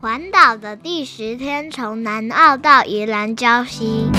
环岛的第十天，从南澳到宜兰礁溪。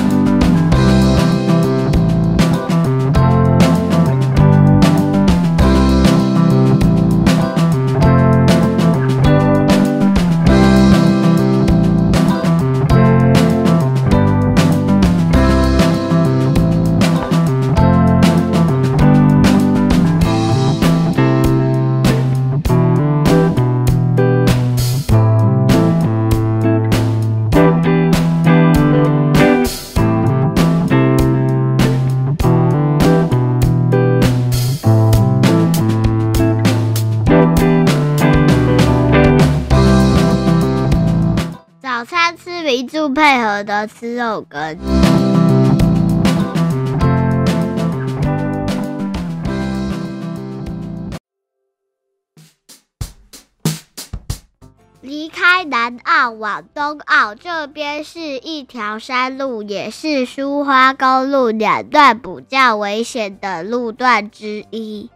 吃肉羹。离开南澳往东澳，这边是一条山路，也是苏花公路两段比较危险的路段之一。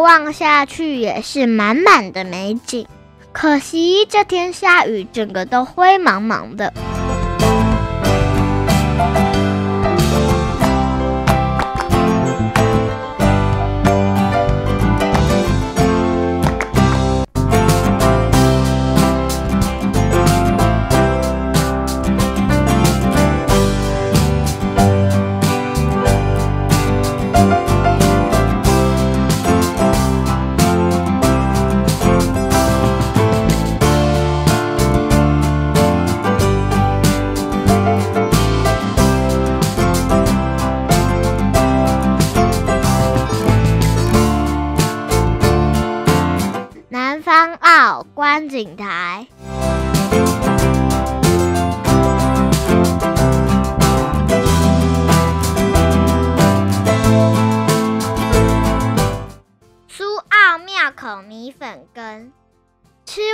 望下去也是满满的美景，可惜这天下雨，整个都灰茫茫的。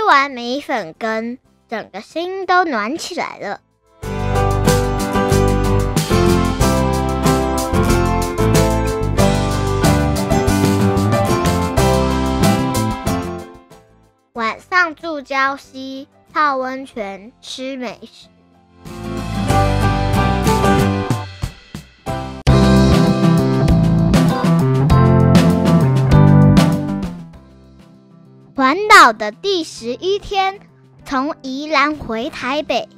完米粉羹，整个心都暖起来了。晚上住礁溪，泡温泉，吃美食。环岛的第十一天，从宜兰回台北。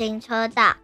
行车道。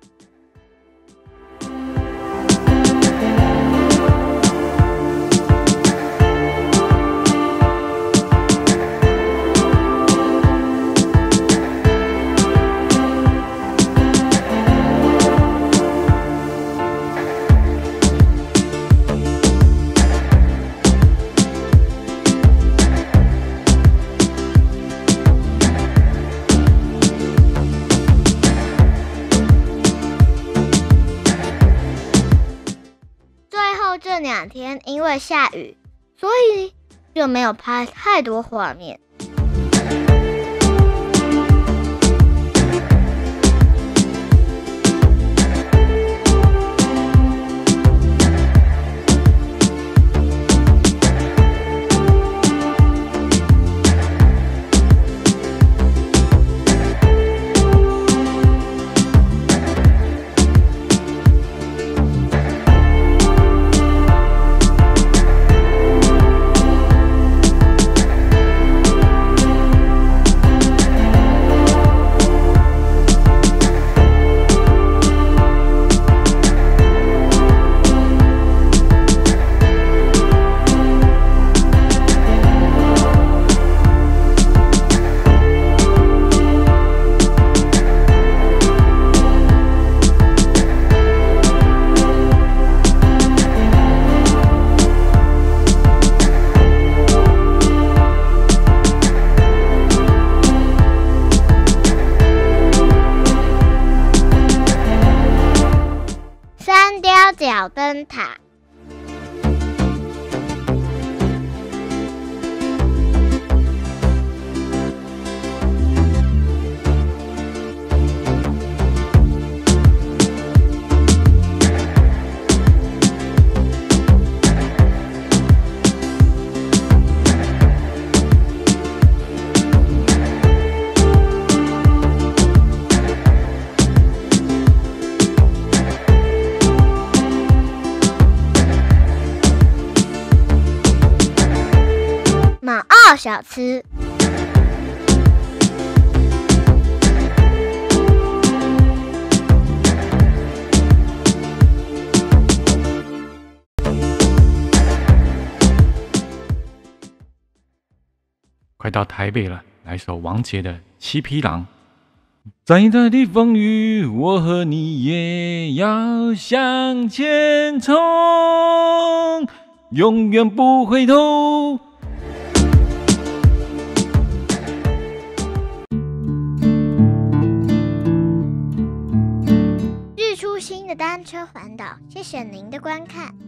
两天因为下雨，所以就没有拍太多画面。雕角灯塔。小吃。快到台北了，来首王杰的《七匹狼》。再大的风雨，我和你也要向前冲，永远不回头。的单车环岛，谢谢您的观看。